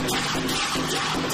Yeah.